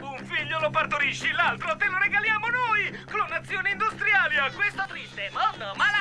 Un figlio lo partorisci, l'altro te lo regaliamo noi! Clonazione industriale a questo triste mondo malato!